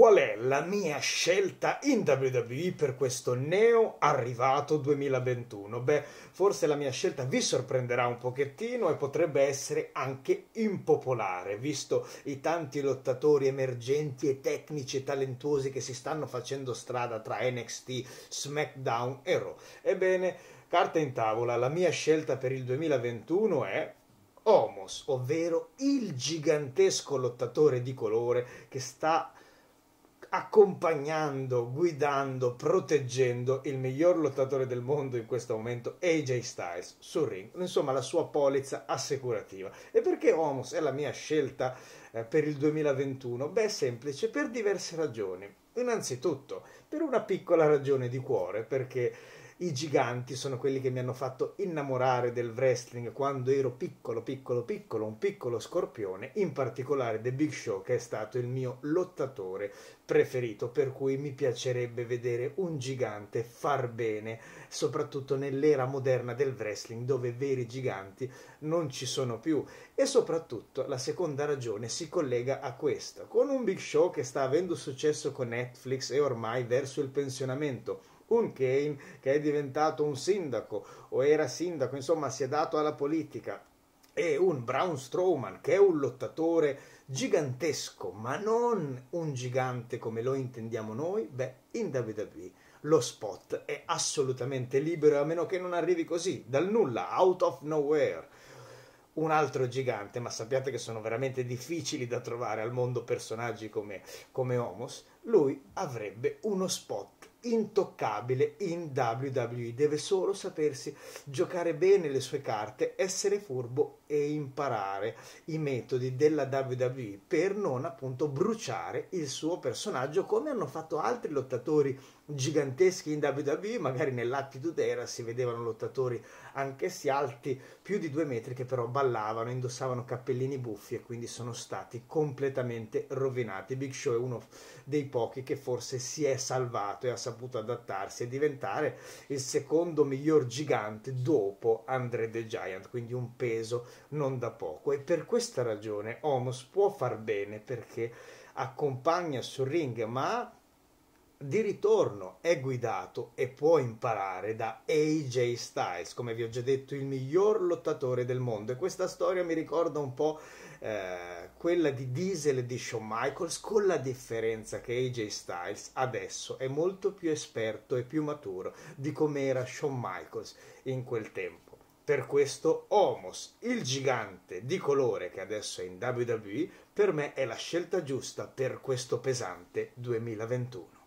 qual è la mia scelta in WWE per questo neo arrivato 2021? Beh, forse la mia scelta vi sorprenderà un pochettino e potrebbe essere anche impopolare, visto i tanti lottatori emergenti e tecnici e talentuosi che si stanno facendo strada tra NXT, SmackDown e Raw. Ebbene, carta in tavola, la mia scelta per il 2021 è Homos, ovvero il gigantesco lottatore di colore che sta accompagnando, guidando, proteggendo il miglior lottatore del mondo in questo momento, AJ Styles, sul ring. Insomma, la sua polizza assicurativa. E perché Homos è la mia scelta eh, per il 2021? Beh, è semplice, per diverse ragioni. Innanzitutto, per una piccola ragione di cuore, perché i giganti sono quelli che mi hanno fatto innamorare del wrestling quando ero piccolo, piccolo, piccolo, un piccolo scorpione, in particolare The Big Show che è stato il mio lottatore preferito, per cui mi piacerebbe vedere un gigante far bene, soprattutto nell'era moderna del wrestling dove veri giganti non ci sono più. E soprattutto la seconda ragione si collega a questa, con un Big Show che sta avendo successo con Netflix e ormai verso il pensionamento un Kane che è diventato un sindaco o era sindaco, insomma si è dato alla politica, e un Braun Strowman che è un lottatore gigantesco, ma non un gigante come lo intendiamo noi, beh, in WWE lo spot è assolutamente libero a meno che non arrivi così, dal nulla, out of nowhere. Un altro gigante, ma sappiate che sono veramente difficili da trovare al mondo personaggi come, come Homos, lui avrebbe uno spot intoccabile in WWE, deve solo sapersi giocare bene le sue carte, essere furbo e imparare i metodi della WWE per non appunto bruciare il suo personaggio come hanno fatto altri lottatori giganteschi in WWE, magari nell'Attitude Era si vedevano lottatori anch'essi alti più di due metri che però ballavano, indossavano cappellini buffi e quindi sono stati completamente rovinati. Big Show è uno dei pochi che forse si è salvato e ha saputo adattarsi e diventare il secondo miglior gigante dopo Andre the Giant, quindi un peso non da poco e per questa ragione Homos può far bene perché accompagna sul ring ma di ritorno è guidato e può imparare da AJ Styles, come vi ho già detto, il miglior lottatore del mondo. E questa storia mi ricorda un po' eh, quella di Diesel e di Shawn Michaels, con la differenza che AJ Styles adesso è molto più esperto e più maturo di come era Shawn Michaels in quel tempo. Per questo Homos, il gigante di colore che adesso è in WWE, per me è la scelta giusta per questo pesante 2021.